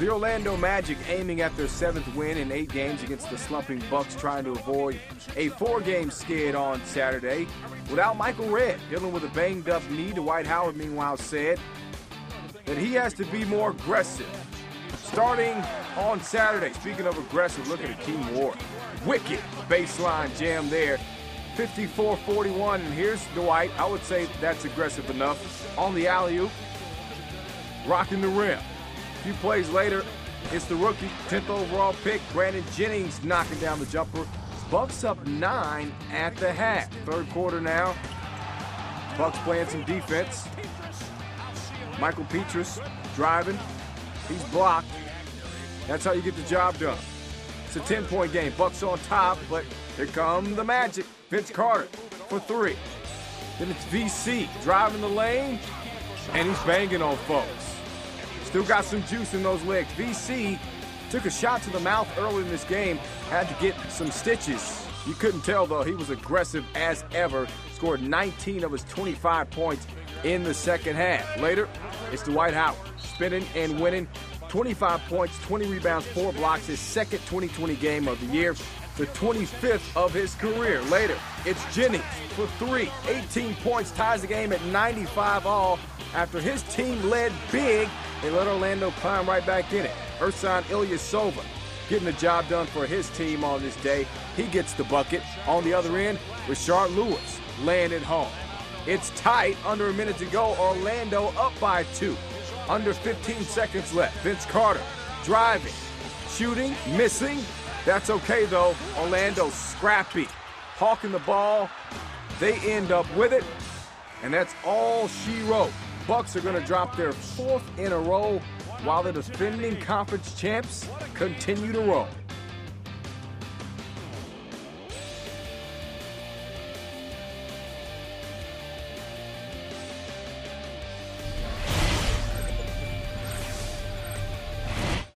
The Orlando Magic aiming at their seventh win in eight games against the slumping Bucks, trying to avoid a four-game skid on Saturday. Without Michael Redd dealing with a banged-up knee, Dwight Howard meanwhile said that he has to be more aggressive. Starting on Saturday, speaking of aggressive, look at Hakim Warrick. Wicked baseline jam there. 54-41, and here's Dwight. I would say that's aggressive enough. On the alley-oop, rocking the rim. A few plays later, it's the rookie, 10th overall pick, Brandon Jennings knocking down the jumper. Bucks up nine at the half. Third quarter now. Bucks playing some defense. Mickael Pietrus driving. He's blocked. That's how you get the job done. It's a 10-point game. Bucks on top, but here come the Magic. Vince Carter for three. Then it's VC driving the lane, and he's banging on folks. Still got some juice in those legs. VC took a shot to the mouth early in this game, had to get some stitches. You couldn't tell, though, he was aggressive as ever. Scored 19 of his 25 points in the second half. Later, it's Dwight Howard spinning and winning. 25 points, 20 rebounds, 4 blocks, his second 2020 game of the year, the 25th of his career. Later, it's Jennings for 3, 18 points, ties the game at 95 all. After his team led big, they let Orlando climb right back in it. Ersan Ilyasova getting the job done for his team on this day. He gets the bucket. On the other end, Rashard Lewis laying it home. It's tight, under a minute to go. Orlando up by two. Under 15 seconds left. Vince Carter driving, shooting, missing. That's okay though. Orlando scrappy, hawking the ball. They end up with it, and that's all she wrote. Bucks are going to drop their fourth in a row while the defending conference champs continue to roll.